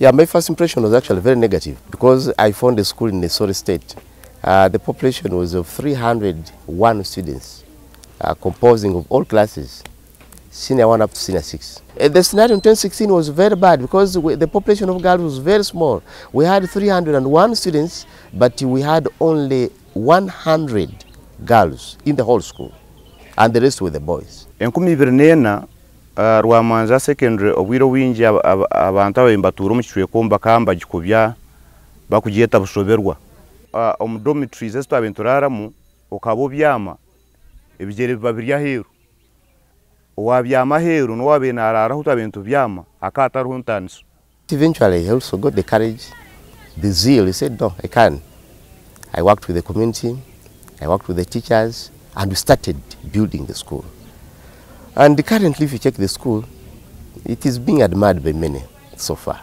Yeah, my first impression was actually very negative because I found the school in a sorry state. Uh, the population was of 301 students, uh, composing of all classes, senior one up to senior six. Uh, the scenario in 2016 was very bad because we, the population of girls was very small. We had 301 students, but we had only 100 girls in the whole school, and the rest were the boys. Uh, rwamanza secondary obwire obwingi aba- aba- abantu abo batuura omu kicweka omu bakaba gikubya bakugyeta bushoberwa uh, omu dormitories ezi twaba nituraaramu okaba obyama ebigyere biba biri aheeru owabyama aheeru nowabe naaraaraho twaba nitubyama akaba hatariho ntaniso Eventually, he also got the courage, the zeal. He said, no, I can. I worked with the community, I worked with the teachers, and we started building the school. And currently, if you check the school, it is being admired by many so far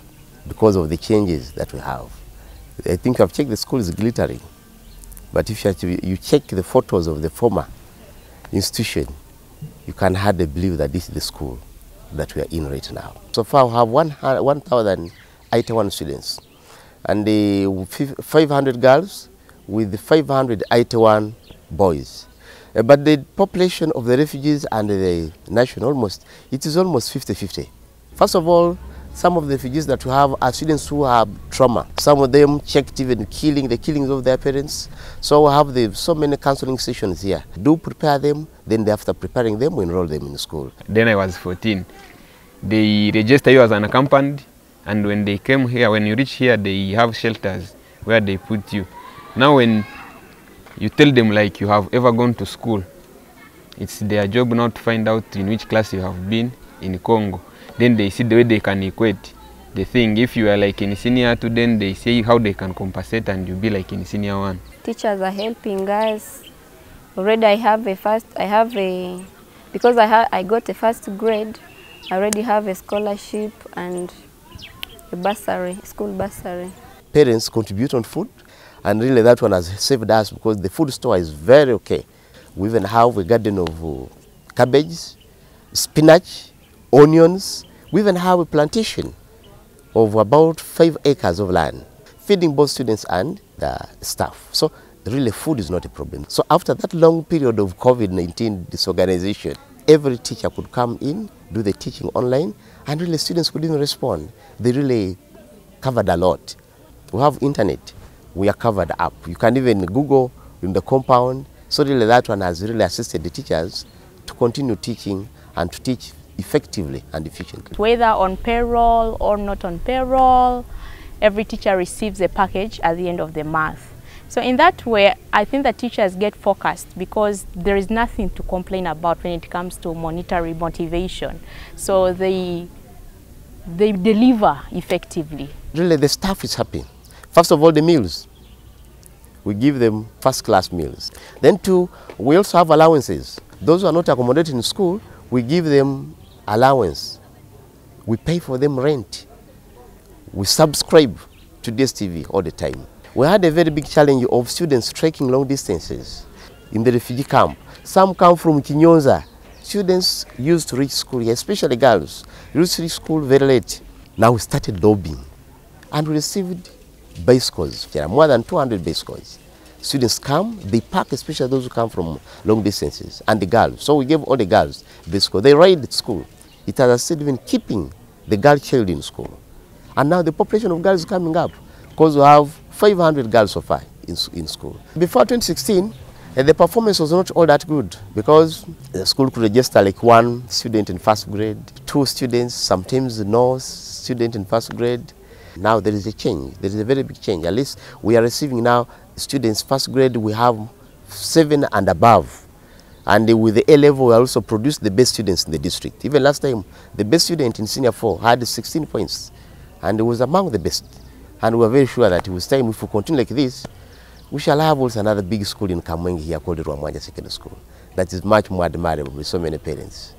because of the changes that we have. I think I've checked the school is glittering, but if you, you check the photos of the former institution, you can hardly believe that this is the school that we are in right now. So far, we have one hu- 1,081 students and the 500 girls with 581 boys. Uh, But the population of the refugees and the nation almost, it is almost 50-50. First of all, some of the refugees that we have are students who have trauma. Some of them checked even killing, the killings of their parents. So we have the, so many counseling sessions here. Do prepare them, then after preparing them, we enroll them in school. Then I was 14. They register you as unaccompanied, and when they came here, when you reach here, they have shelters where they put you. Now, when you tell them like you have ever gone to school, it's their job now to find out in which class you have been in Congo. Then they see the way they can equate the thing. If you are like in senior two, then they say how they can compensate, and you be like in senior one. teachers are helping us. Already I have a first, I have a, because I, ha, I got a first grade, I already have a scholarship and a bursary, school bursary. parents contribute on food and really that one has saved us because the food store is very okay. We even have a garden of uh, cabbage, spinach, onions. We even have a plantation of about five acres of land, feeding both students and the staff. So really food is not a problem. So after that long period of COVID-19 disorganization, every teacher could come in, do the teaching online, and really students couldn't respond. They really covered a lot. We have internet, we are covered up. You can even Google in the compound. So really that one has really assisted the teachers to continue teaching and to teach effectively and efficiently. whether on payroll or not on payroll, every teacher receives a package at the end of the month. So in that way, I think the teachers get focused because there is nothing to complain about when it comes to monetary motivation. So they, they deliver effectively. Really the staff is happy. First of all, the meals. We give them first class meals. Then two, we also have allowances. Those who are not accommodated in school, we give them allowance. We pay for them rent. We subscribe to DSTV all the time. We had a very big challenge of students trekking long distances in the refugee camp. Some come from Kinyonza. Students used to reach school, especially girls, used to reach school very late. Now we started lobbying and we received bicycles. There are more than 200 bicycles. Students come, they park, especially those who come from long distances, and the girls. So we gave all the girls base bicycles. They ride school. It has assisted even keeping the girl child in school. And now the population of girls is coming up because we have 500 girls so far in, in school. Before 2016, eh, the performance was not all that good because the school could register like one student in first grade, two students, sometimes no student in first grade. Now there is a change. There is a very big change. At least we are receiving now students first grade. We have seven and above. And with the A level, we also produce the best students in the district. Even last time, the best student in senior four had 16 points, and was among the best. And we are very sure that with time, if we continue like this, we shall have also another big school in Kamwenge here called Rwamwanja Secondary School. That is much more admirable with so many parents.